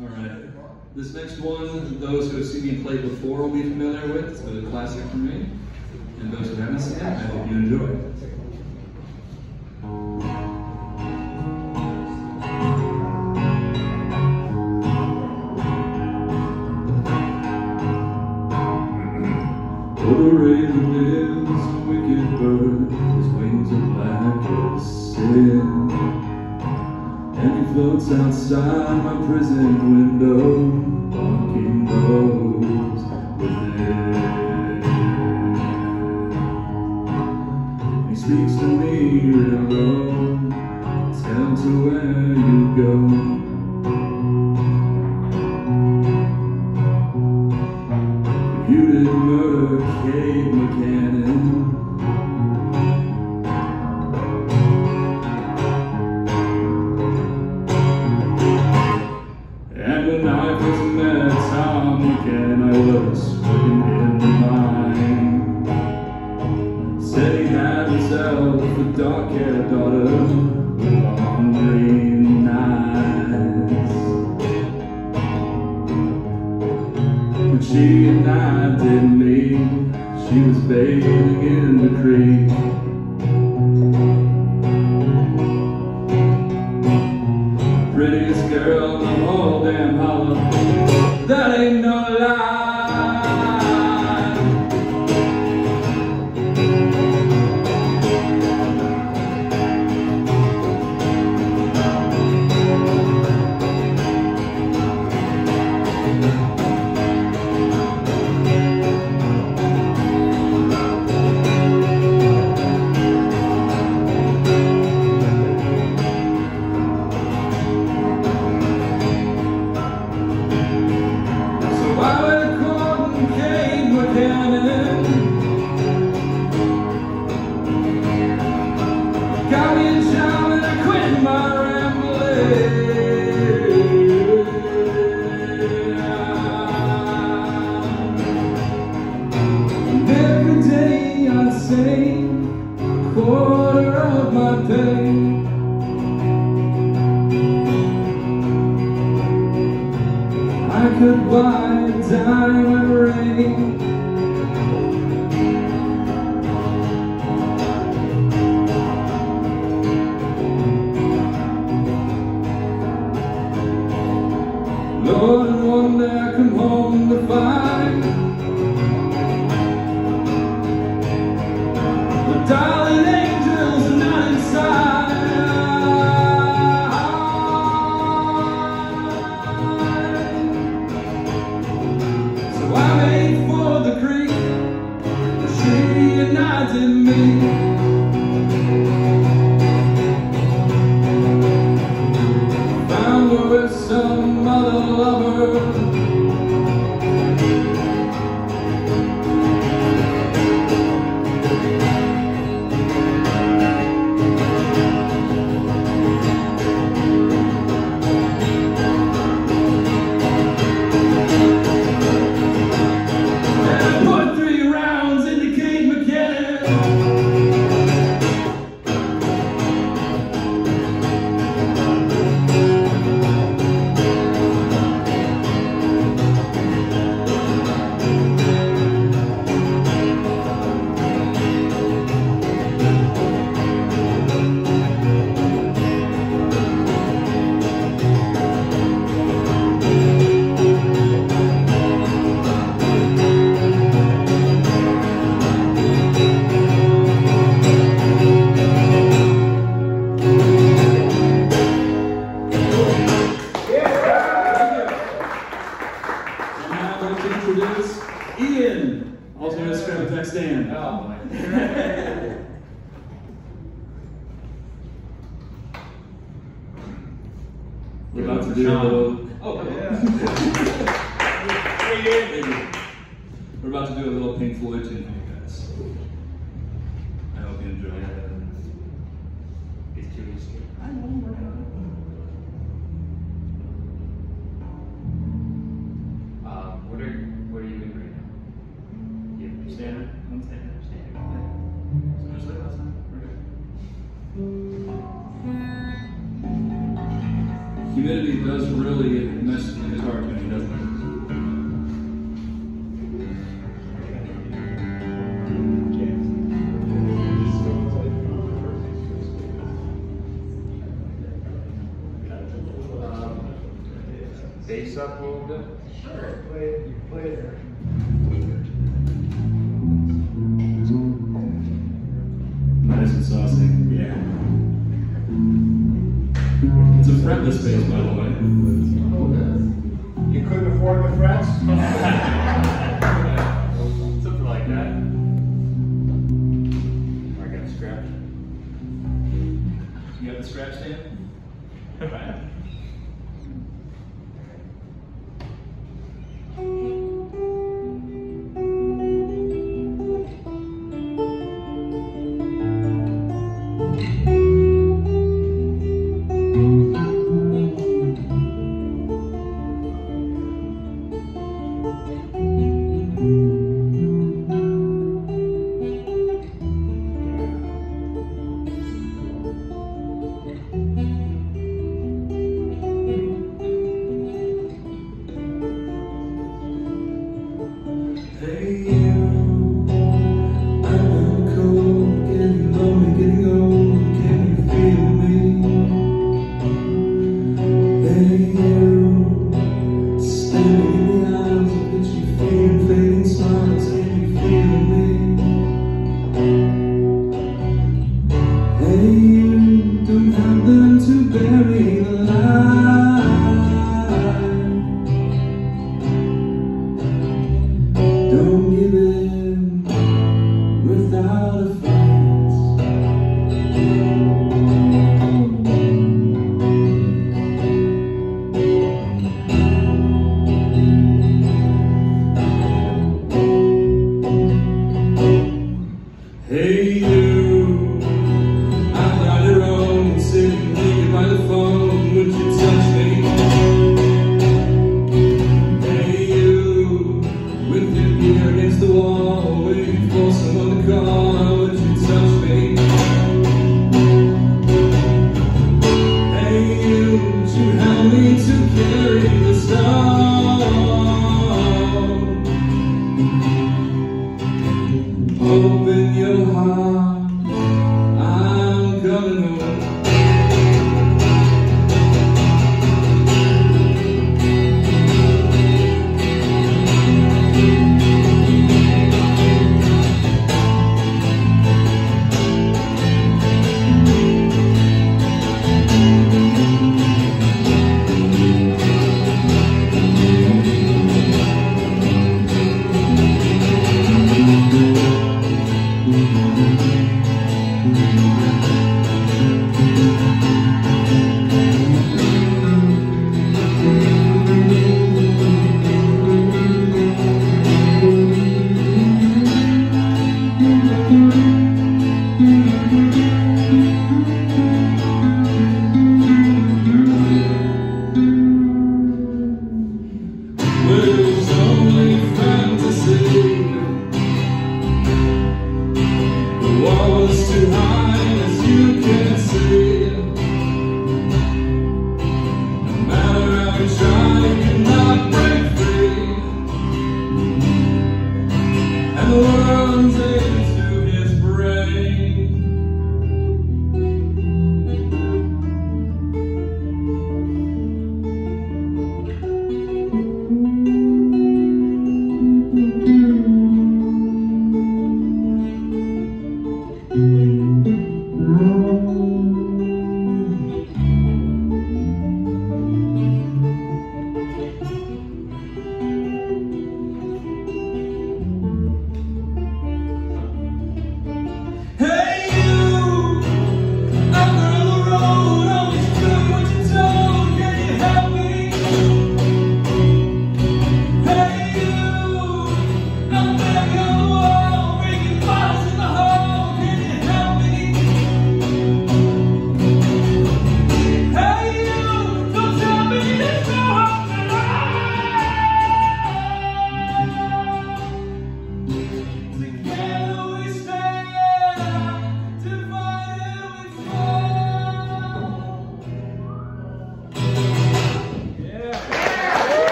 All right. This next one, those who have seen me play before will be familiar with. It's been a classic for me. And those who haven't seen it, I hope you enjoy it. The raven is a wicked bird, his wings are black as sin. Floats outside my prison window, barking those within. He speaks to me real low, tell to where you go. You didn't murder Kate McCannon. Dark-haired daughter long green eyes. When she and I did meet, she was bathing in the creek. Some other lover And We're about to do a little Pink Floyd tune for you guys. I hope you enjoy it. It's too easy. I know, um, what are, what are you doing right now? You understand? I understand. I understand. So just last time. We're good. Humidity does really mess with the guitar tuning, doesn't it? Bass up a little bit. Sure. Play it, you play it. Nice and saucy. Yeah. It's a fretless bass, by the way. Oh, you couldn't afford the frets? You.